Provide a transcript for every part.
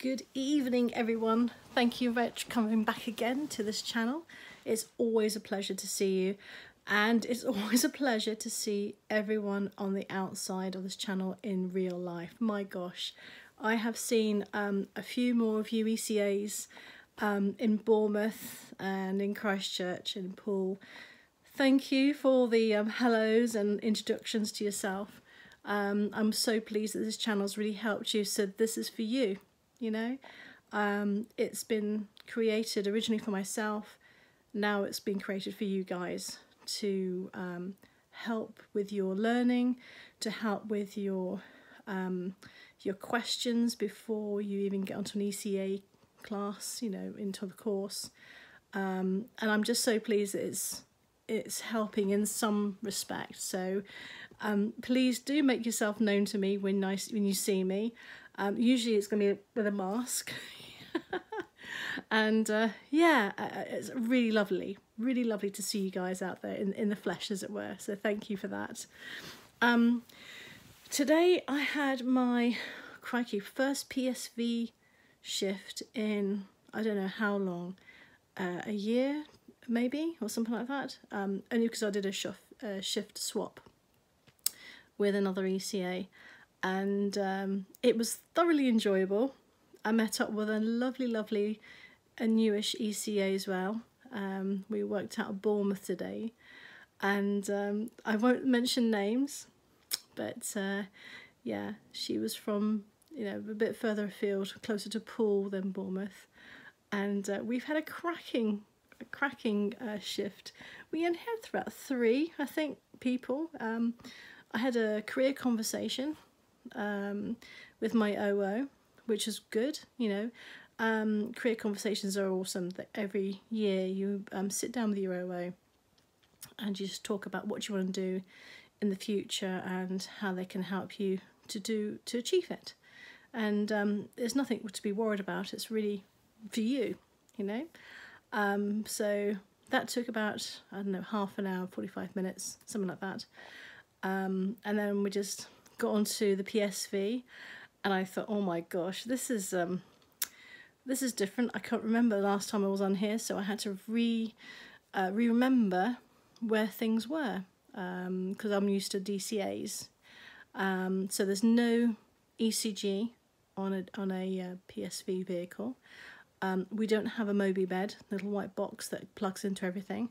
Good evening, everyone. Thank you very much for coming back again to this channel. It's always a pleasure to see you, and it's always a pleasure to see everyone on the outside of this channel in real life. My gosh, I have seen um, a few more of you ECAs um, in Bournemouth and in Christchurch and in. Thank you for the um, hellos and introductions to yourself. Um, I'm so pleased that this channel's really helped you. So this is for you, you know. Um, it's been created originally for myself. Now it's been created for you guys to um, help with your learning, to help with your um, your questions before you even get onto an ECA class, you know, into the course. Um, and I'm just so pleased that it's it's helping in some respect. So um, please do make yourself known to me when nice when you see me. Um, usually it's going to be with a mask. and uh, yeah, uh, uh, it's really lovely, really lovely to see you guys out there in, in the flesh, as it were. So thank you for that. Um, today I had my, crikey, first PSV shift in, I don't know how long, uh, a year maybe, or something like that. Um, only because I did a shift, shift swap with another ECA and um, it was thoroughly enjoyable. I met up with a lovely, lovely, a newish ECA as well. Um, we worked out of Bournemouth today, and um, I won't mention names, but uh, yeah, she was from you know a bit further afield, closer to Poole than Bournemouth, and uh, we've had a cracking, a cracking uh, shift. We only had about three, I think, people. Um, I had a career conversation um, with my OO, which is good, you know. Um, career conversations are awesome. That every year you um, sit down with your OO and you just talk about what you want to do in the future and how they can help you to do to achieve it. And um, there's nothing to be worried about. It's really for you, you know. Um, so that took about I don't know half an hour, forty five minutes, something like that. Um, and then we just got onto the PSV, and I thought, oh my gosh, this is um, this is different. I can't remember the last time I was on here, so I had to re uh, re remember where things were because um, I'm used to DCAs. Um, so there's no ECG on a on a uh, PSV vehicle. Um, we don't have a MobiMed, little white box that plugs into everything.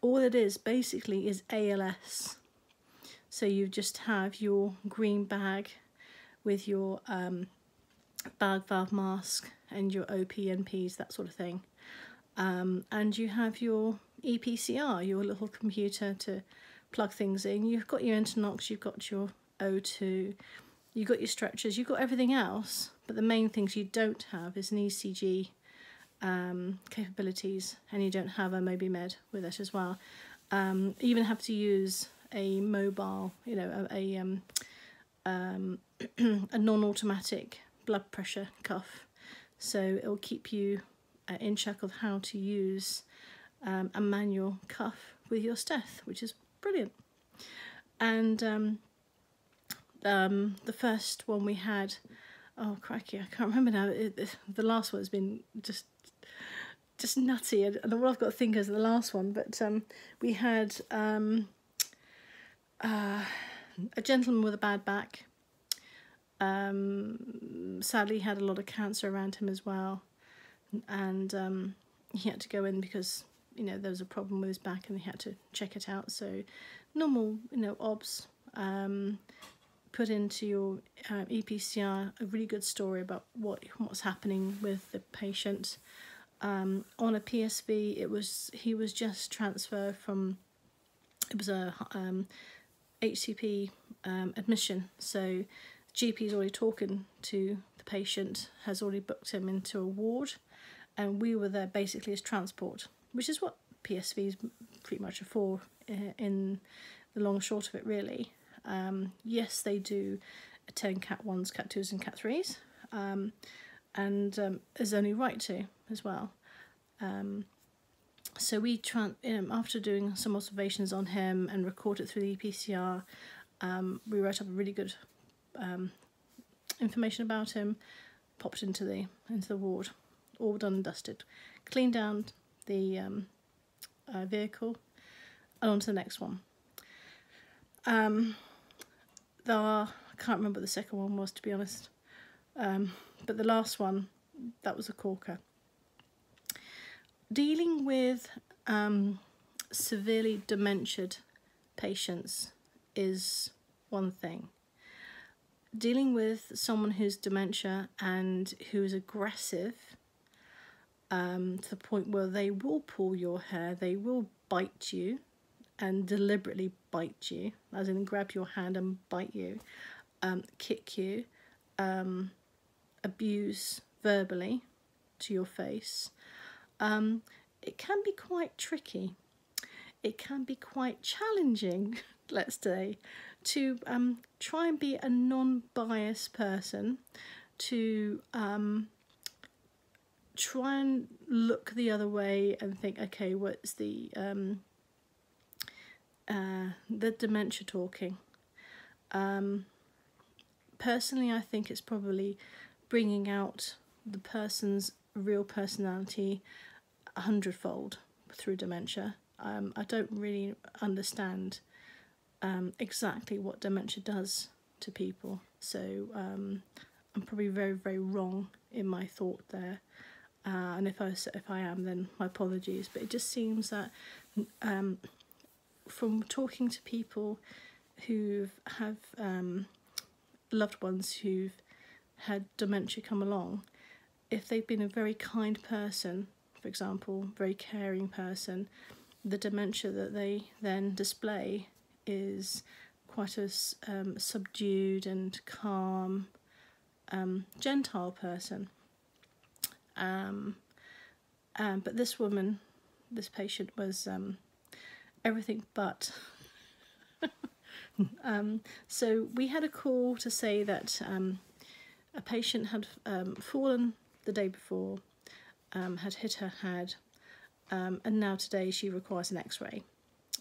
All it is basically is ALS. So you just have your green bag with your um, bag valve mask and your OPNPs, that sort of thing. Um, and you have your EPCR, your little computer to plug things in. You've got your Entonox, you've got your O2, you've got your stretchers, you've got everything else. But the main things you don't have is an ECG um, capabilities and you don't have a MobiMed with it as well. Um, you even have to use a mobile, you know, a, a, um, um, a non-automatic blood pressure cuff. So it'll keep you uh, in check of how to use um, a manual cuff with your Steth, which is brilliant. And um, um, the first one we had, oh crikey, I can't remember now. It, it, the last one has been just just nutty. and all I've got to think is the last one. But um, we had um, uh, a gentleman with a bad back. Um, sadly, had a lot of cancer around him as well, and um, he had to go in because you know there was a problem with his back, and he had to check it out. So, normal, you know, OBS. Um, put into your uh, EPCR a really good story about what what's happening with the patient. Um, on a PSV, it was he was just transferred from. It was a um, HCP um, admission. So the GP's already talking to the patient, has already booked him into a ward, and we were there basically as transport, which is what PSVs pretty much are for uh, in the long short of it, really. Um, yes, they do attend Cat 1s, Cat 2s, and Cat 3s, um, and um, is only right to as well. Um, so we um, after doing some observations on him and recorded through the EPCR, um, we wrote up a really good um, information about him, popped into the into the ward, all done and dusted, cleaned down the um, uh, vehicle, and on to the next one. Um, are, I can't remember what the second one was to be honest, um, but the last one, that was a corker. Dealing with um, severely dementiated patients is one thing. Dealing with someone who's dementia and who is aggressive um, to the point where they will pull your hair, they will bite you and deliberately bite you, as in grab your hand and bite you, um, kick you, um, abuse verbally to your face, um, it can be quite tricky. It can be quite challenging, let's say, to um, try and be a non biased person, to um, try and look the other way and think, okay, what's the um, uh, the dementia talking? Um, personally, I think it's probably bringing out the person's real personality a hundredfold through dementia. Um, I don't really understand um, exactly what dementia does to people, so um, I'm probably very, very wrong in my thought there. Uh, and if I if I am, then my apologies. But it just seems that um, from talking to people who have um, loved ones who've had dementia come along, if they've been a very kind person, for example, very caring person, the dementia that they then display is quite a um, subdued and calm, um, gentile person. Um, um, but this woman, this patient, was um, everything but. um, so we had a call to say that a patient had fallen the day before, um, had hit her head, um, and now today she requires an X-ray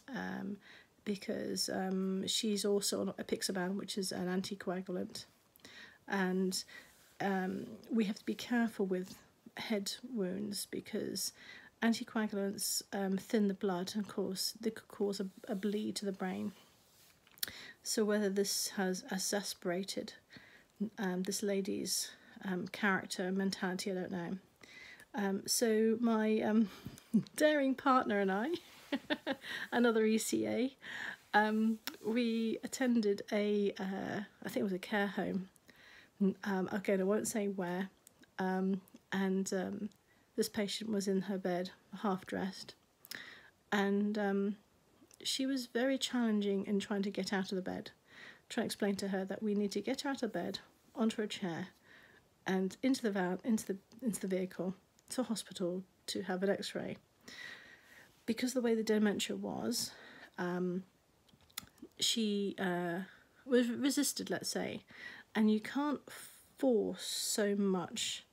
um, because um, she's also on apixaban, which is an anticoagulant, and um, we have to be careful with head wounds because anticoagulants um, thin the blood and cause they could cause a, a bleed to the brain. So whether this has exasperated um, this lady's um, character mentality, I don't know. Um, so my um, daring partner and I, another ECA, um, we attended a uh, I think it was a care home. Um, again, I won't say where. Um, and um, this patient was in her bed, half dressed, and she was very challenging in trying to get out of the bed. Trying to explain to her that we need to get her out of bed, onto a chair, and into the van, into the into the vehicle, to hospital to have an X-ray. Because the way the dementia was, um, she uh, was resisted, let's say, and you can't force so much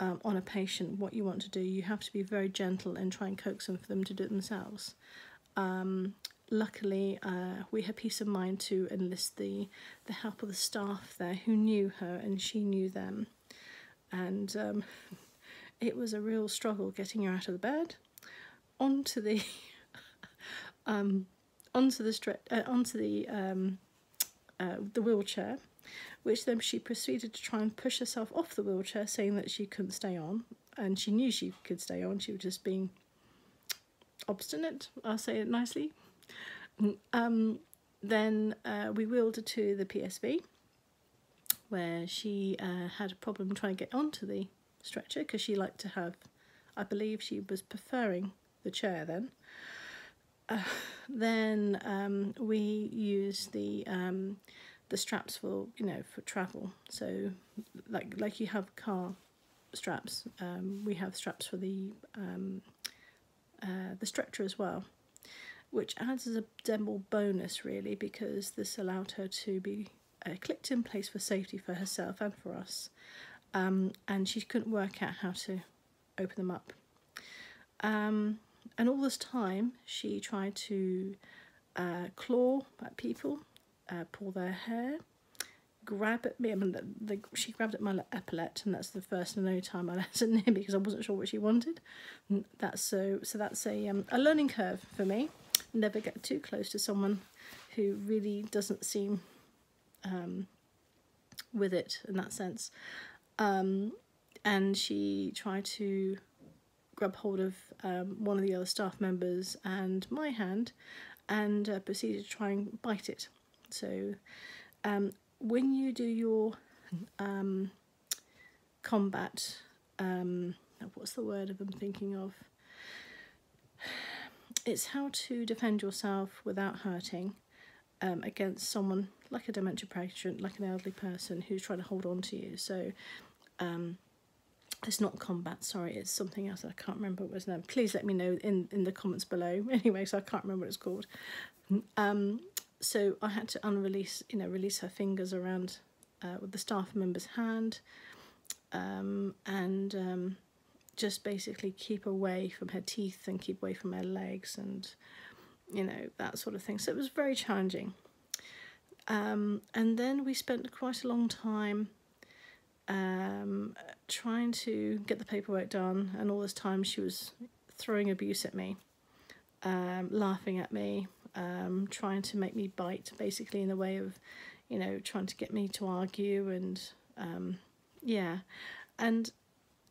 um, on a patient what you want to do. You have to be very gentle and try and coax them for them to do it themselves. Um, luckily, uh, we had peace of mind to enlist the the help of the staff there who knew her and she knew them, and um, it was a real struggle getting her out of the bed, onto the um, onto the stre- uh, onto the um, uh, the wheelchair, which then she proceeded to try and push herself off the wheelchair, saying that she couldn't stay on, and she knew she could stay on. She was just being obstinate. I'll say it nicely. Um, then uh, we wheeled her to the PSV, where she uh, had a problem trying to get onto the stretcher because she liked to have, I believe she was preferring the chair then. Uh, then um, we use the um, the straps for you know for travel. So like like you have car straps, um, we have straps for the um, uh, the stretcher as well, which adds as a demo bonus really because this allowed her to be uh, clicked in place for safety for herself and for us, um, and she couldn't work out how to open them up. Um, and all this time, she tried to uh, claw at people, uh, pull their hair, grab at me. I mean, the, the, she grabbed at my epaulette, and that's the first and only time I let her near me because I wasn't sure what she wanted. And that's so. So that's a um, a learning curve for me. Never get too close to someone who really doesn't seem um, with it in that sense. Um, and she tried to grab hold of um, one of the other staff members and my hand and uh, proceeded to try and bite it. So, um, when you do your um, combat, um, what's the word I'm thinking of? It's how to defend yourself without hurting um, against someone like a dementia patient, like an elderly person who's trying to hold on to you. So, um, it's not combat, sorry, it's something else. I can't remember what it was now. Please let me know in, in the comments below. Anyway, so I can't remember what it's called. Um, so I had to unrelease, you know, release her fingers around uh, with the staff member's hand um, and um, just basically keep away from her teeth and keep away from her legs and, you know, that sort of thing. So it was very challenging. Um, and then we spent quite a long time um, trying to get the paperwork done, and all this time she was throwing abuse at me, um, laughing at me, um, trying to make me bite, basically in the way of, you know, trying to get me to argue, and um, yeah, and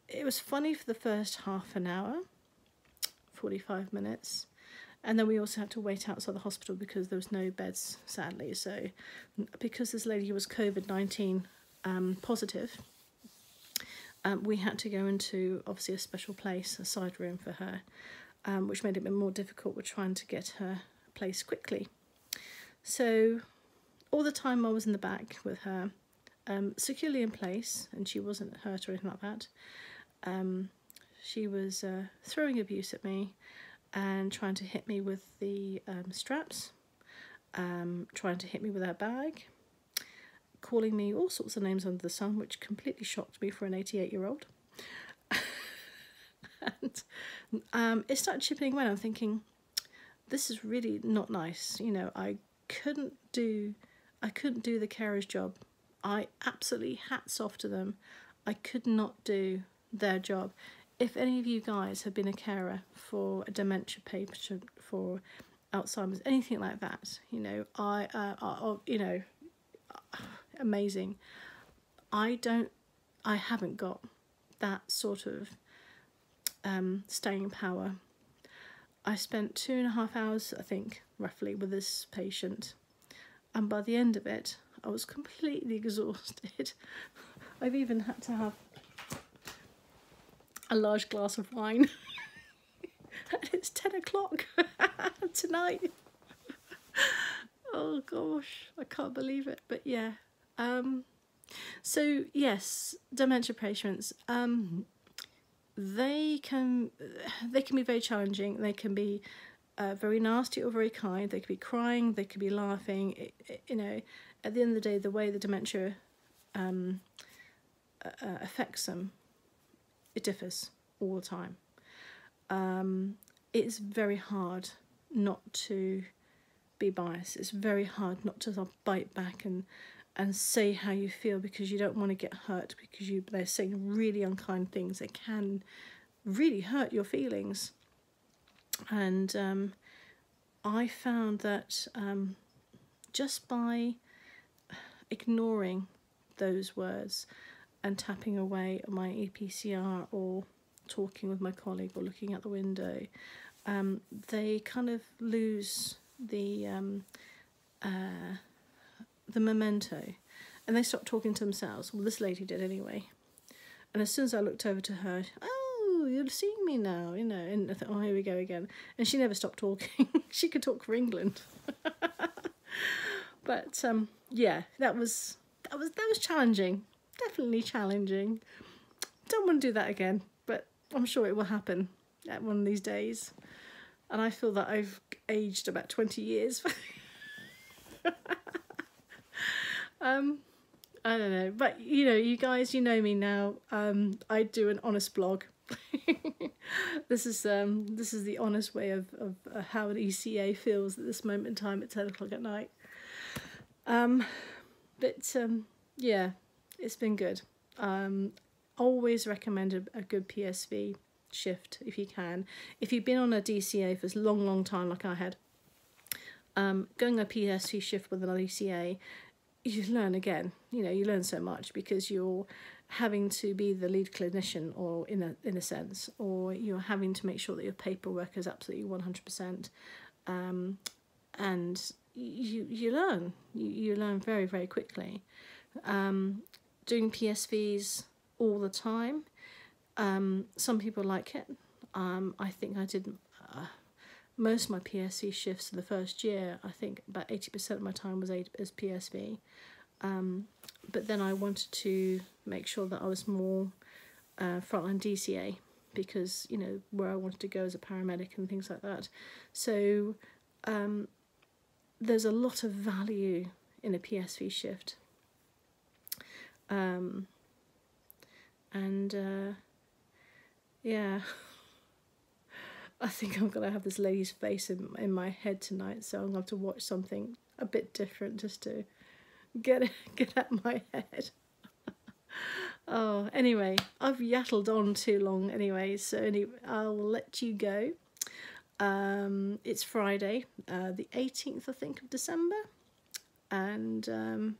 it was funny for the first half an hour, forty five minutes. And then we also had to wait outside the hospital because there was no beds, sadly. So, because this lady was COVID 19 um, positive, um, we had to go into obviously a special place, a side room for her, um, which made it a bit more difficult with trying to get her place quickly. So, all the time I was in the back with her, um, securely in place, and she wasn't hurt or anything like that. Um, she was uh, throwing abuse at me and trying to hit me with the um, straps, um, trying to hit me with her bag, calling me all sorts of names under the sun, which completely shocked me for an 88 year old. and um, it started chipping away. I'm thinking, this is really not nice. You know, I couldn't do, I couldn't do the carer's job. I absolutely hats off to them. I could not do their job. If any of you guys have been a carer for a dementia patient, for Alzheimer's, anything like that, you know, I, uh, I you know, amazing. I don't, I haven't got that sort of um, staying power. I spent two and a half hours, I think, roughly, with this patient, and by the end of it, I was completely exhausted. I've even had to have a large glass of wine. and it's 10 o'clock tonight. oh gosh, I can't believe it. But yeah, um, so yes, dementia patients. Um, they can they can be very challenging. They can be uh, very nasty or very kind. They could be crying. They could be laughing. It, it, you know, at the end of the day, the way the dementia um, uh, affects them, it differs all the time. Um, it's very hard not to be biased. It's very hard not to bite back and and say how you feel because you don't want to get hurt because you they're saying really unkind things that can really hurt your feelings. And um, I found that um, just by ignoring those words and tapping away at my EPCR or talking with my colleague or looking out the window, um, they kind of lose the um, uh, the memento and they stopped talking to themselves. Well, this lady did anyway. And as soon as I looked over to her, oh, you're seeing me now, you know, and I thought, oh, here we go again. And she never stopped talking. she could talk for England. but um, yeah, that was that was that was challenging. Definitely challenging. Don't want to do that again, but I'm sure it will happen at one of these days. And I feel that I've aged about 20 years. um, I don't know, but you know, you guys, you know me now. Um, I do an honest blog. this is um, this is the honest way of of uh, how an ECA feels at this moment in time at ten o'clock at night. Um, but um, yeah, it's been good. Um, always recommend a, a good PSV shift if you can. If you've been on a DCA for a long, long time, like I had, um, going a PSV shift with another DCA, you learn again. You know, you learn so much because you're having to be the lead clinician, or in a in a sense, or you're having to make sure that your paperwork is absolutely one hundred percent, um, and you you learn. You you learn very very quickly. Um, doing PSVs all the time. Um, some people like it. Um, I think I did uh, most of my PSV shifts in the first year. I think about 80% of my time was as PSV. Um, but then I wanted to make sure that I was more uh, frontline DCA because, you know, where I wanted to go as a paramedic and things like that. So um, there's a lot of value in a PSV shift. Um, and uh, yeah, I think I'm gonna have this lady's face in in my head tonight, so I'm gonna have to watch something a bit different just to get get out my head. oh, anyway, I've yattled on too long. Anyway, so anyway, I'll let you go. Um, it's Friday, uh, the 18th, I think, of December, and um,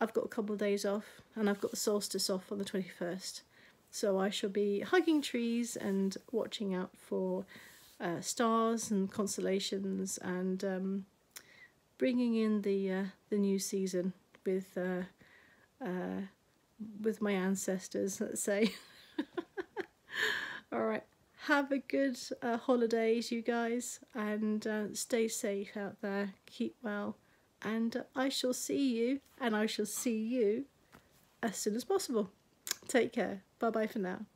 I've got a couple of days off and I've got the solstice off on the 21st. So I shall be hugging trees and watching out for uh, stars and constellations and um, bringing in the uh, the new season with uh, uh with my ancestors, let's say. All right, have a good uh, holidays, you guys, and uh, stay safe out there. Keep well and I shall see you and I shall see you as soon as possible. Take care. Bye bye for now.